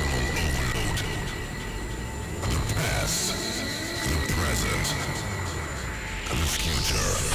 overload. The past, the present, and the future.